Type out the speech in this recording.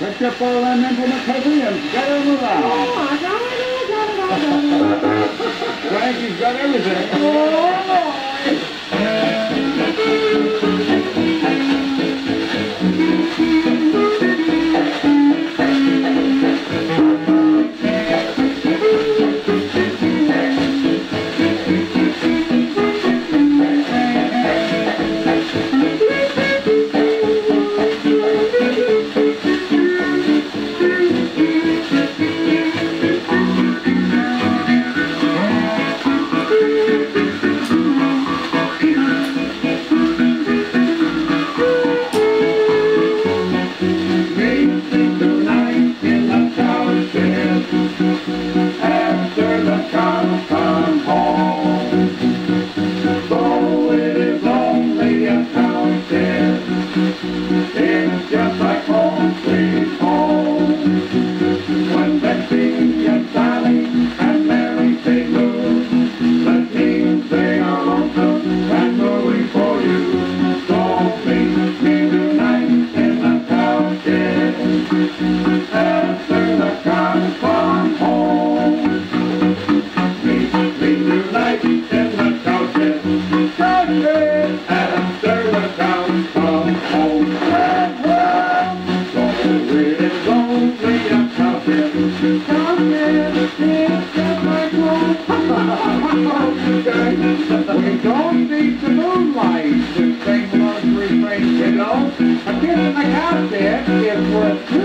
Lift up all them implementation and get them around. Frankie's got everything. We don't need the moonlight to sing those refrains, you know. I get in the house there, it's